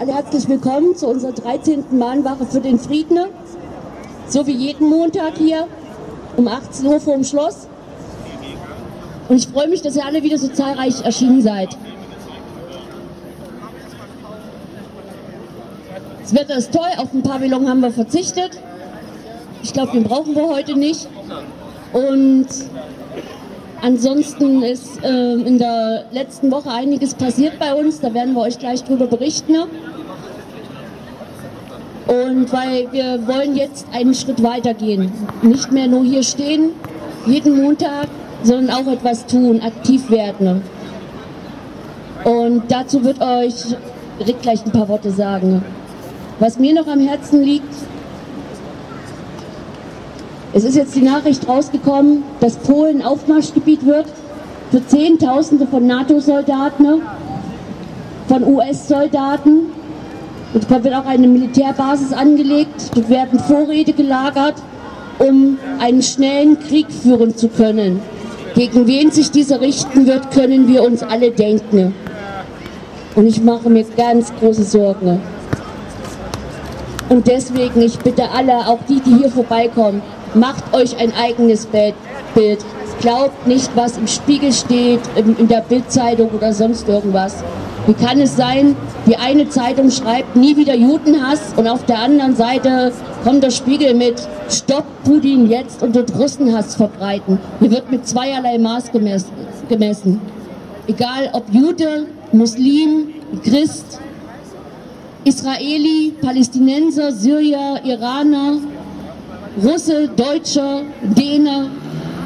Alle herzlich willkommen zu unserer 13. Mahnwache für den Frieden. So wie jeden Montag hier um 18 Uhr vor dem Schloss. Und ich freue mich, dass ihr alle wieder so zahlreich erschienen seid. Das Wetter ist toll, auf den Pavillon haben wir verzichtet. Ich glaube, den brauchen wir heute nicht. Und ansonsten ist äh, in der letzten Woche einiges passiert bei uns, da werden wir euch gleich drüber berichten. Und weil wir wollen jetzt einen Schritt weiter gehen. Nicht mehr nur hier stehen, jeden Montag, sondern auch etwas tun, aktiv werden. Und dazu wird euch Rick gleich ein paar Worte sagen. Was mir noch am Herzen liegt, es ist jetzt die Nachricht rausgekommen, dass Polen Aufmarschgebiet wird für Zehntausende von NATO-Soldaten, von US-Soldaten und dort wird auch eine Militärbasis angelegt. Dort werden Vorräte gelagert, um einen schnellen Krieg führen zu können. Gegen wen sich dieser richten wird, können wir uns alle denken. Und ich mache mir ganz große Sorgen. Und deswegen, ich bitte alle, auch die, die hier vorbeikommen, macht euch ein eigenes Bild. Glaubt nicht, was im Spiegel steht, in der Bildzeitung oder sonst irgendwas. Wie kann es sein, die eine Zeitung schreibt nie wieder Judenhass und auf der anderen Seite kommt der Spiegel mit Stopp Putin jetzt und wird Russenhass verbreiten. Hier wird mit zweierlei Maß gemessen. Egal ob Jude, Muslim, Christ, Israeli, Palästinenser, Syrier, Iraner, Russe, Deutscher, Däner,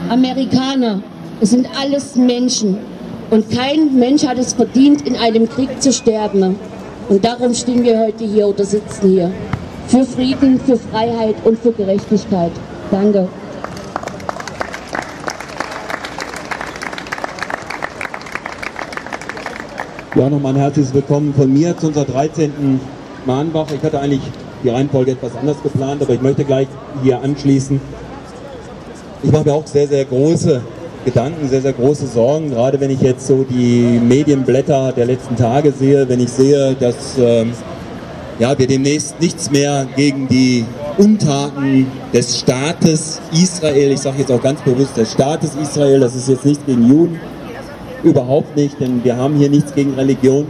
Amerikaner. Es sind alles Menschen. Und kein Mensch hat es verdient, in einem Krieg zu sterben. Und darum stehen wir heute hier oder sitzen hier. Für Frieden, für Freiheit und für Gerechtigkeit. Danke. Ja, nochmal ein herzliches Willkommen von mir zu unserer 13. Mahnwache. Ich hatte eigentlich die Reihenfolge etwas anders geplant, aber ich möchte gleich hier anschließen. Ich mache mir auch sehr, sehr große Gedanken, sehr, sehr große Sorgen, gerade wenn ich jetzt so die Medienblätter der letzten Tage sehe, wenn ich sehe, dass ähm, ja, wir demnächst nichts mehr gegen die Untaten des Staates Israel, ich sage jetzt auch ganz bewusst des Staates Israel, das ist jetzt nichts gegen Juden, überhaupt nicht, denn wir haben hier nichts gegen Religion.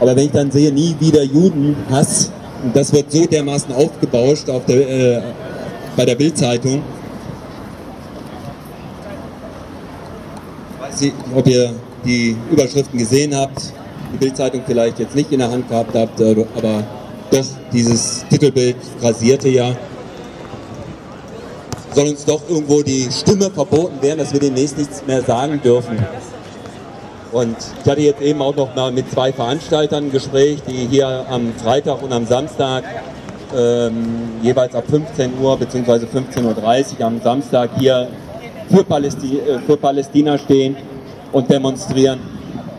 Aber wenn ich dann sehe, nie wieder Judenhass, und das wird so dermaßen aufgebauscht auf der, äh, bei der Bildzeitung, ob ihr die Überschriften gesehen habt, die Bildzeitung vielleicht jetzt nicht in der Hand gehabt habt, äh, aber doch dieses Titelbild rasierte ja. Soll uns doch irgendwo die Stimme verboten werden, dass wir demnächst nichts mehr sagen dürfen. Und ich hatte jetzt eben auch noch mal mit zwei Veranstaltern ein Gespräch, die hier am Freitag und am Samstag ähm, jeweils ab 15 Uhr bzw. 15.30 Uhr am Samstag hier für, Palästi äh, für Palästina stehen und demonstrieren,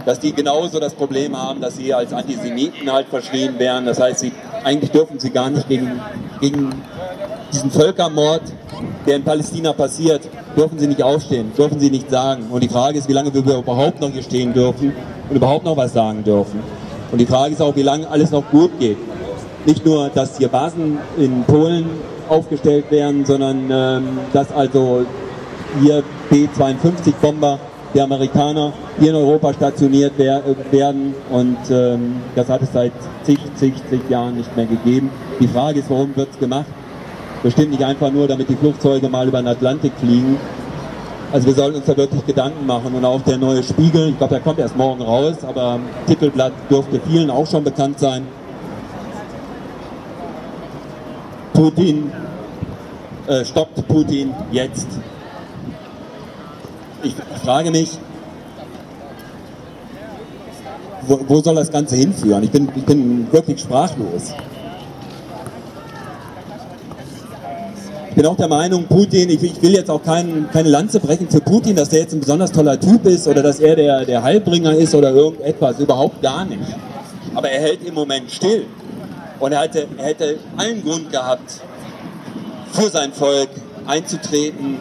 dass die genauso das Problem haben, dass sie als Antisemiten halt verschrien werden. Das heißt, sie, eigentlich dürfen sie gar nicht gegen, gegen diesen Völkermord, der in Palästina passiert, dürfen sie nicht aufstehen, dürfen sie nicht sagen. Und die Frage ist, wie lange wir überhaupt noch hier stehen dürfen und überhaupt noch was sagen dürfen. Und die Frage ist auch, wie lange alles noch gut geht. Nicht nur, dass hier Basen in Polen aufgestellt werden, sondern ähm, dass also hier B-52-Bomber der Amerikaner hier in Europa stationiert werden und ähm, das hat es seit zig, zig, zig Jahren nicht mehr gegeben. Die Frage ist, warum wird es gemacht? Bestimmt nicht einfach nur, damit die Flugzeuge mal über den Atlantik fliegen. Also wir sollten uns da wirklich Gedanken machen und auch der neue Spiegel, ich glaube, der kommt erst morgen raus, aber Titelblatt dürfte vielen auch schon bekannt sein. Putin, äh, stoppt Putin jetzt ich frage mich, wo, wo, soll das Ganze hinführen? Ich bin, ich bin wirklich sprachlos. Ich bin auch der Meinung, Putin, ich, ich will jetzt auch kein, keine Lanze brechen für Putin, dass der jetzt ein besonders toller Typ ist oder dass er der, der Heilbringer ist oder irgendetwas, überhaupt gar nicht. Aber er hält im Moment still. Und er hätte, er hätte allen Grund gehabt, für sein Volk einzutreten,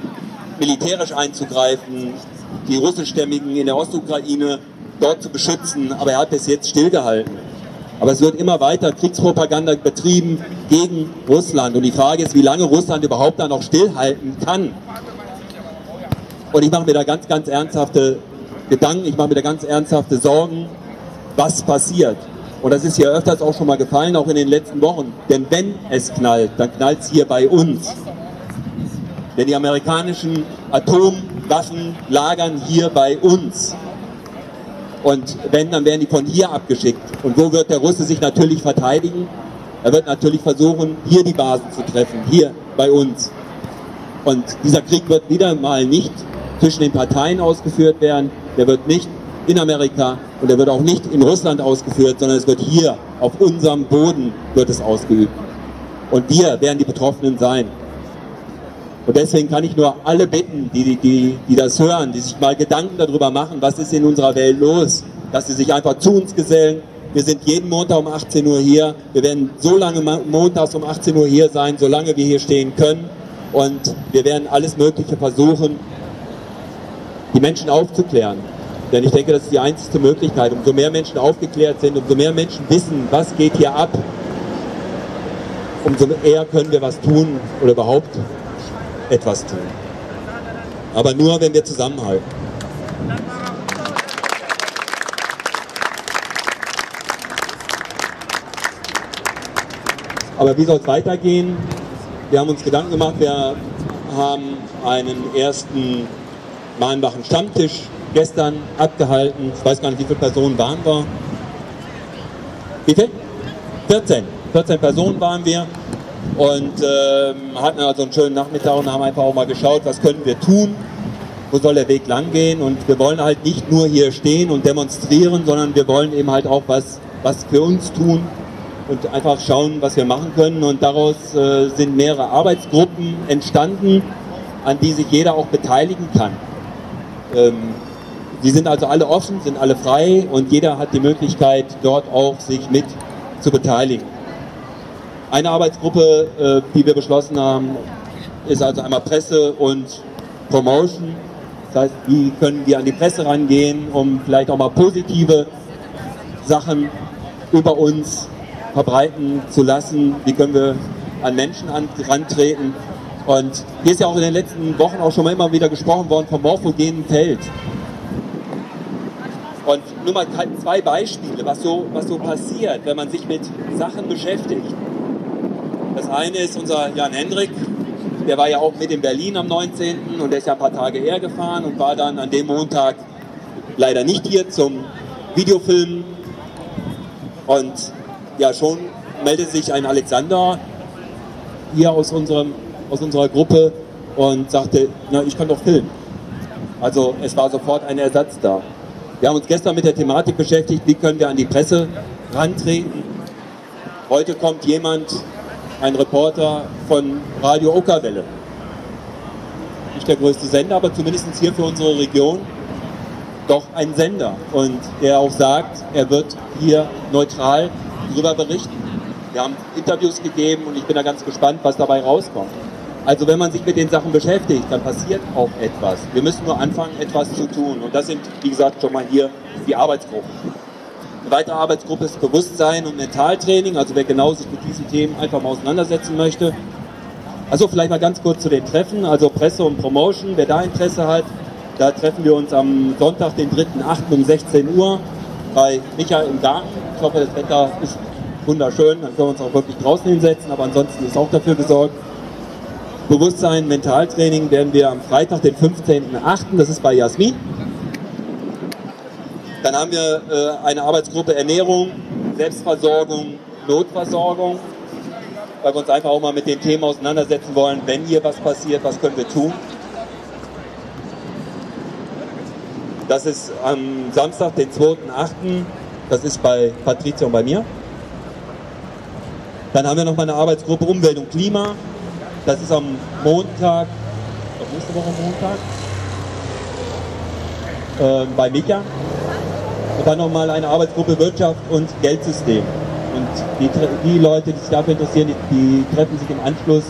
militärisch einzugreifen, die russischstämmigen in der Ostukraine dort zu beschützen, aber er hat bis jetzt stillgehalten. Aber es wird immer weiter Kriegspropaganda betrieben gegen Russland. Und die Frage ist, wie lange Russland überhaupt da noch stillhalten kann. Und ich mache mir da ganz, ganz ernsthafte Gedanken, ich mache mir da ganz ernsthafte Sorgen, was passiert. Und das ist hier öfters auch schon mal gefallen, auch in den letzten Wochen. Denn wenn es knallt, dann knallt es hier bei uns. Denn die amerikanischen Atomwaffen lagern hier bei uns. Und wenn, dann werden die von hier abgeschickt. Und wo wird der Russe sich natürlich verteidigen? Er wird natürlich versuchen, hier die Basen zu treffen, hier bei uns. Und dieser Krieg wird wieder mal nicht zwischen den Parteien ausgeführt werden, der wird nicht in Amerika und der wird auch nicht in Russland ausgeführt, sondern es wird hier auf unserem Boden wird es ausgeübt. Und wir werden die Betroffenen sein. Und deswegen kann ich nur alle bitten, die, die, die das hören, die sich mal Gedanken darüber machen, was ist in unserer Welt los, dass sie sich einfach zu uns gesellen. Wir sind jeden Montag um 18 Uhr hier. Wir werden so lange montags um 18 Uhr hier sein, solange wir hier stehen können. Und wir werden alles Mögliche versuchen, die Menschen aufzuklären. Denn ich denke, das ist die einzige Möglichkeit. Umso mehr Menschen aufgeklärt sind, umso mehr Menschen wissen, was geht hier ab, umso eher können wir was tun oder überhaupt etwas tun. Aber nur, wenn wir zusammenhalten. Aber wie soll es weitergehen? Wir haben uns Gedanken gemacht, wir haben einen ersten Mahnbachen Stammtisch gestern abgehalten. Ich weiß gar nicht, wie viele Personen waren wir. Wie viel? 14. 14 Personen waren wir und ähm, hatten also einen schönen Nachmittag und haben einfach auch mal geschaut, was können wir tun, wo soll der Weg lang gehen und wir wollen halt nicht nur hier stehen und demonstrieren, sondern wir wollen eben halt auch was, was für uns tun und einfach schauen, was wir machen können und daraus äh, sind mehrere Arbeitsgruppen entstanden, an die sich jeder auch beteiligen kann. Ähm, die sind also alle offen, sind alle frei und jeder hat die Möglichkeit, dort auch sich mit zu beteiligen. Eine Arbeitsgruppe, äh, die wir beschlossen haben, ist also einmal Presse und Promotion. Das heißt, wie können wir an die Presse rangehen, um vielleicht auch mal positive Sachen über uns verbreiten zu lassen? Wie können wir an Menschen rantreten? Und hier ist ja auch in den letzten Wochen auch schon mal immer wieder gesprochen worden vom morphogenen Feld. Und nur mal zwei Beispiele, was so, was so passiert, wenn man sich mit Sachen beschäftigt. Das eine ist unser Jan Hendrik, der war ja auch mit in Berlin am 19. und der ist ja ein paar Tage hergefahren und war dann an dem Montag leider nicht hier zum Videofilm. Und ja, schon meldet sich ein Alexander hier aus, unserem, aus unserer Gruppe und sagte, na, ich kann doch filmen. Also es war sofort ein Ersatz da. Wir haben uns gestern mit der Thematik beschäftigt, wie können wir an die Presse rantreten. Heute kommt jemand ein Reporter von Radio Ockerwelle. Nicht der größte Sender, aber zumindest hier für unsere Region doch ein Sender. Und der auch sagt, er wird hier neutral darüber berichten. Wir haben Interviews gegeben und ich bin da ganz gespannt, was dabei rauskommt. Also wenn man sich mit den Sachen beschäftigt, dann passiert auch etwas. Wir müssen nur anfangen, etwas zu tun. Und das sind, wie gesagt, schon mal hier die Arbeitsgruppen. Weitere Arbeitsgruppe ist Bewusstsein und Mentaltraining, also wer genau sich mit diesen Themen einfach mal auseinandersetzen möchte. Also vielleicht mal ganz kurz zu den Treffen, also Presse und Promotion, wer da Interesse hat, da treffen wir uns am Sonntag, den 3.8. um 16 Uhr bei Michael im Garten. Ich hoffe, das Wetter ist wunderschön, dann können wir uns auch wirklich draußen hinsetzen, aber ansonsten ist auch dafür gesorgt. Bewusstsein, Mentaltraining werden wir am Freitag, den 15.8., das ist bei Jasmin, dann haben wir äh, eine Arbeitsgruppe Ernährung, Selbstversorgung, Notversorgung, weil wir uns einfach auch mal mit den Themen auseinandersetzen wollen, wenn hier was passiert, was können wir tun. Das ist am Samstag, den 2.8., das ist bei Patricia und bei mir. Dann haben wir noch mal eine Arbeitsgruppe Umwelt und Klima. Das ist am Montag, nächste Woche Montag, äh, bei Mika und dann nochmal eine Arbeitsgruppe Wirtschaft und Geldsystem. Und die, die Leute, die sich dafür interessieren, die, die treffen sich im Anschluss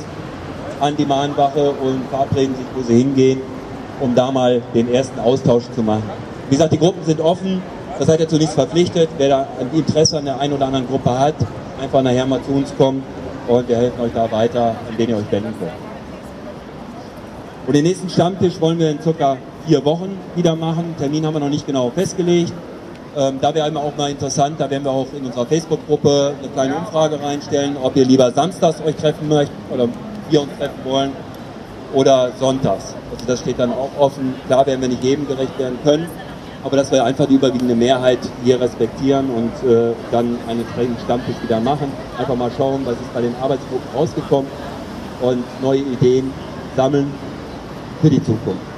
an die Mahnwache und verabreden sich, wo sie hingehen, um da mal den ersten Austausch zu machen. Wie gesagt, die Gruppen sind offen. Das seid ihr zu nichts verpflichtet. Wer da Interesse an der einen oder anderen Gruppe hat, einfach nachher mal zu uns kommen und wir helfen euch da weiter, an denen ihr euch wenden könnt. Und den nächsten Stammtisch wollen wir in circa vier Wochen wieder machen. Termin haben wir noch nicht genau festgelegt. Ähm, da wäre einmal auch mal interessant, da werden wir auch in unserer Facebook-Gruppe eine kleine Umfrage reinstellen, ob ihr lieber samstags euch treffen möchtet oder wir uns treffen wollen oder sonntags. Also das steht dann auch offen. Klar werden wir nicht jedem gerecht werden können, aber dass wir einfach die überwiegende Mehrheit hier respektieren und äh, dann einen entsprechenden Stammtisch wieder machen. Einfach mal schauen, was ist bei den Arbeitsgruppen rausgekommen und neue Ideen sammeln für die Zukunft.